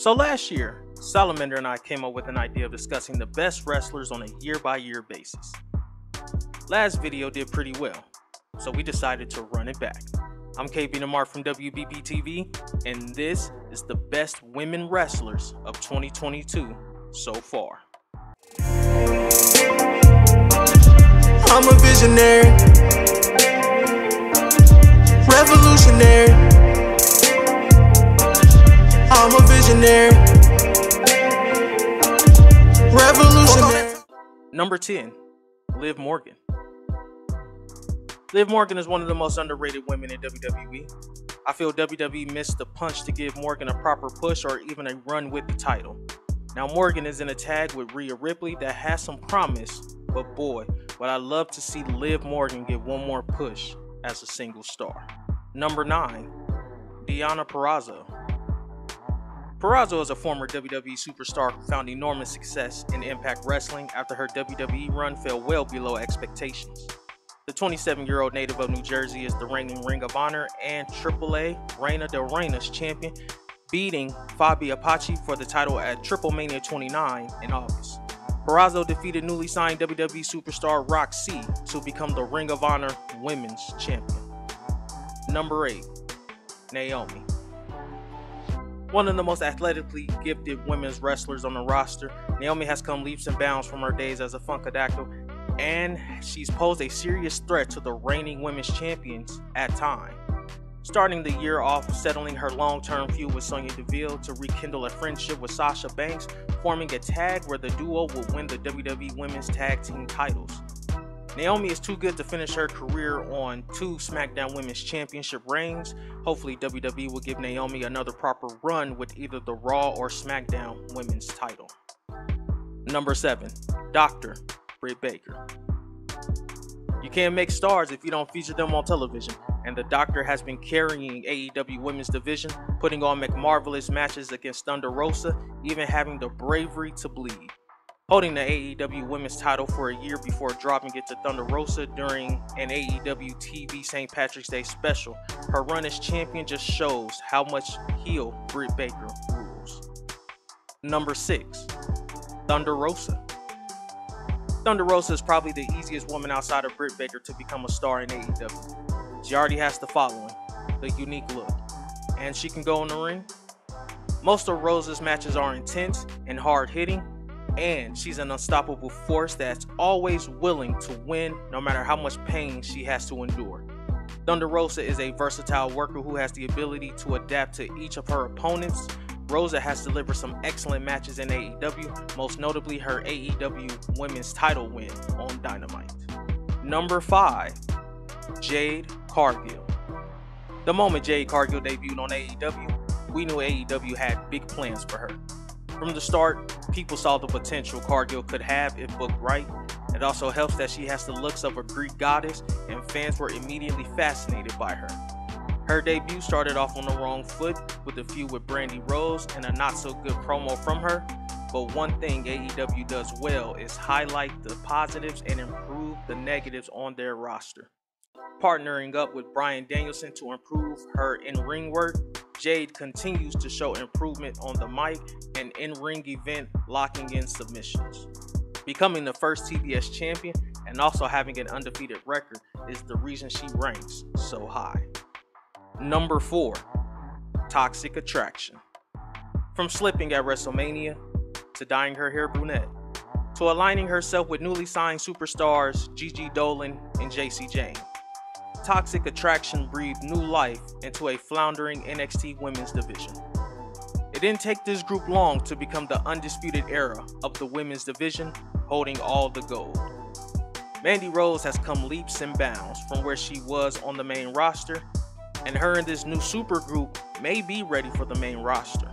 So last year, Salamander and I came up with an idea of discussing the best wrestlers on a year by year basis. Last video did pretty well, so we decided to run it back. I'm KB Namar from WBP TV, and this is the best women wrestlers of 2022 so far. I'm a visionary, revolutionary. I'm revolutionary. Number 10, Liv Morgan. Liv Morgan is one of the most underrated women in WWE. I feel WWE missed the punch to give Morgan a proper push or even a run with the title. Now, Morgan is in a tag with Rhea Ripley that has some promise, but boy, would I love to see Liv Morgan get one more push as a single star. Number 9, Deonna Purrazzo. Purrazzo is a former WWE superstar who found enormous success in Impact Wrestling after her WWE run fell well below expectations. The 27 year old native of New Jersey is the reigning Ring of Honor and AAA Reina de Reinas champion, beating Faby Apache for the title at Triple Mania 29 in August. Purrazzo defeated newly signed WWE superstar Rok-C to become the Ring of Honor Women's Champion. Number 8, Naomi. One of the most athletically gifted women's wrestlers on the roster, Naomi has come leaps and bounds from her days as a Funkadactyl and she's posed a serious threat to the reigning women's champions at time. Starting the year off settling her long-term feud with Sonya Deville to rekindle a friendship with Sasha Banks, forming a tag where the duo will win the WWE Women's Tag Team titles. Naomi is too good to finish her career on two SmackDown Women's Championship reigns. Hopefully, WWE will give Naomi another proper run with either the Raw or SmackDown Women's title. Number 7. Doctor Britt Baker. You can't make stars if you don't feature them on television, and the Doctor has been carrying AEW Women's Division, putting on McMarvelous matches against Thunder Rosa, even having the bravery to bleed. Holding the AEW Women's title for a year before dropping it to Thunder Rosa during an AEW TV St. Patrick's Day special, her run as champion just shows how much heel Britt Baker rules. Number 6. Thunder Rosa. Thunder Rosa is probably the easiest woman outside of Britt Baker to become a star in AEW. She already has the following the unique look, and she can go in the ring. Most of Rosa's matches are intense and hard hitting, and she's an unstoppable force that's always willing to win no matter how much pain she has to endure. Thunder Rosa is a versatile worker who has the ability to adapt to each of her opponents Rosa has delivered some excellent matches in AEW, most notably her AEW Women's title win on Dynamite. Number 5, Jade Cargill. The moment Jade Cargill debuted on AEW, we knew AEW had big plans for her. From the start, people saw the potential Cargill could have if booked right. It also helps that she has the looks of a Greek goddess, and fans were immediately fascinated by her. Her debut started off on the wrong foot with a feud with Brandi Rhodes and a not so good promo from her. But one thing AEW does well is highlight the positives and improve the negatives on their roster. Partnering up with Bryan Danielson to improve her in ring work, Jade continues to show improvement on the mic and in ring event locking in submissions. Becoming the first TBS champion and also having an undefeated record is the reason she ranks so high. Number 4 Toxic Attraction. From slipping at WrestleMania to dyeing her hair brunette to aligning herself with newly signed superstars Gigi Dolan and Jacy Jayne. Toxic Attraction breathed new life into a floundering NXT women's division. It didn't take this group long to become the undisputed era of the women's division, holding all the gold. Mandy Rose has come leaps and bounds from where she was on the main roster and her and this new super group may be ready for the main roster.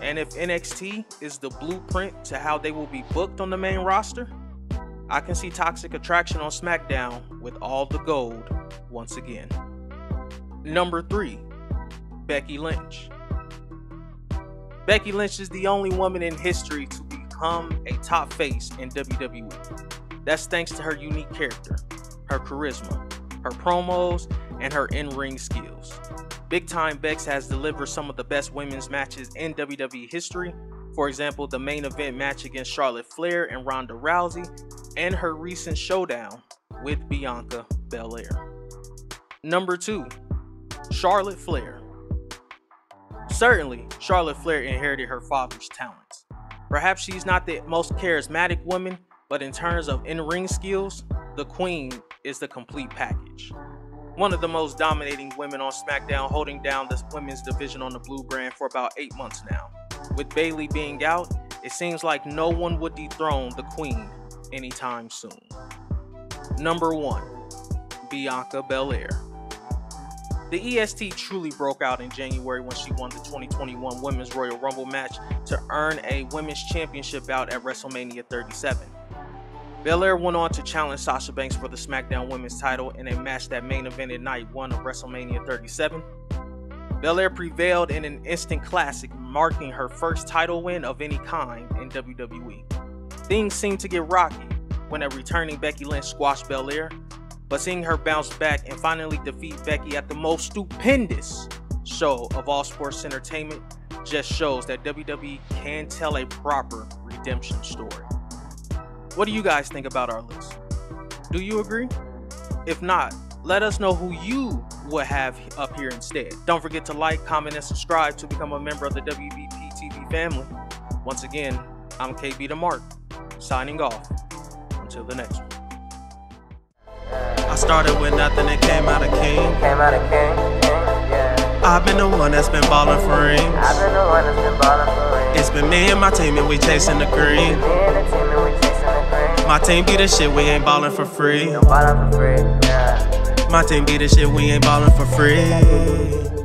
And if NXT is the blueprint to how they will be booked on the main roster, I can see Toxic Attraction on SmackDown with all the gold once again. Number 3, Becky Lynch. Becky Lynch is the only woman in history to become a top face in WWE. That's thanks to her unique character, her charisma, her promos, and her in ring skills. Big Time Bex has delivered some of the best women's matches in WWE history. For example, the main event match against Charlotte Flair and Ronda Rousey, and her recent showdown with Bianca Belair. Number two, Charlotte Flair. Certainly, Charlotte Flair inherited her father's talents. Perhaps she's not the most charismatic woman, but in terms of in ring skills, the Queen is the complete package. One of the most dominating women on SmackDown, holding down the women's division on the Blue brand for about eight months now. With Bayley being out, it seems like no one would dethrone the Queen anytime soon. Number one, Bianca Belair. The EST truly broke out in January when she won the 2021 Women's Royal Rumble match to earn a Women's Championship bout at WrestleMania 37. Belair went on to challenge Sasha Banks for the SmackDown Women's title in a match that main evented night 1 of WrestleMania 37. Belair prevailed in an instant classic, marking her first title win of any kind in WWE. Things seemed to get rocky when a returning Becky Lynch squashed Belair, but seeing her bounce back and finally defeat Becky at the most stupendous show of all sports entertainment just shows that WWE can tell a proper redemption story. What do you guys think about our list? Do you agree? If not, let us know who you would have up here instead. Don't forget to like, comment, and subscribe to become a member of the WBP TV family. Once again, I'm KB the Mark, signing off. Until the next one. I started with nothing and came out a king. Came out of king, king, yeah. I've been the one that's been ballin' for rings. I've been the one that's been ballin' for rings. It's been me and my team and we chasing the green. Me and the team and we chasing the green. My team be the shit, we ain't ballin' for free. No ballin' for free, yeah. My team be the shit, we ain't ballin' for free.